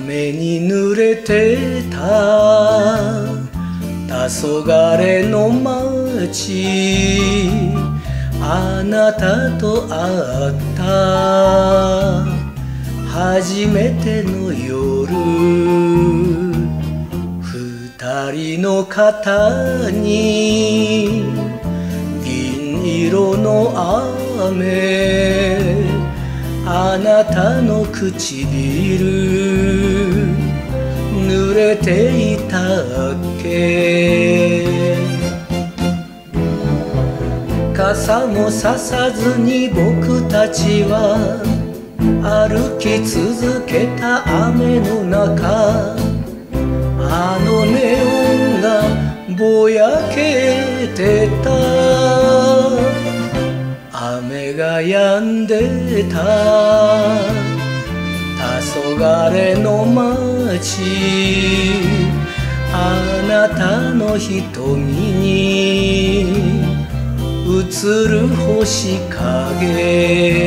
雨に濡れてた。黄昏の街。あなたと会った。初めての夜。二人の肩に。銀色の雨。あなたの唇。れていたっけ？傘もささずに僕たちは歩き続けた雨の中あのネオンがぼやけてた。雨が止んでた。黄昏の街あなたの瞳に映る星影。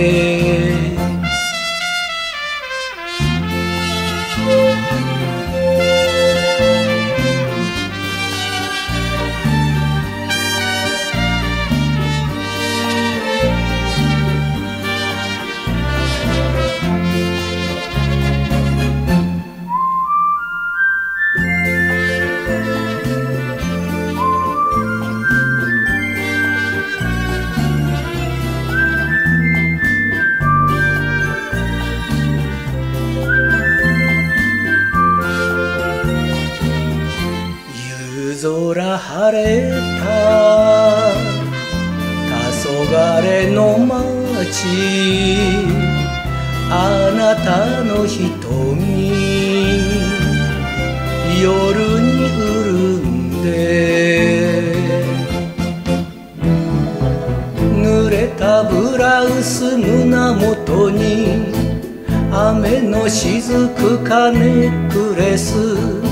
夜空晴れた。黄昏の街あなたの瞳。夜に潤んで。濡れたブラウス胸元に。雨の雫かネックレス。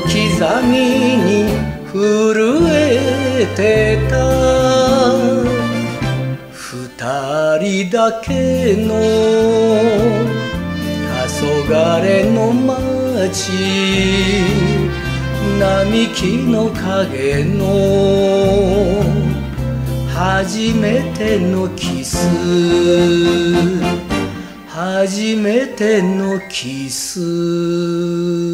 刻みに震えてた。二人だけの黄昏の街。並木の影の初めてのキス。初めてのキス。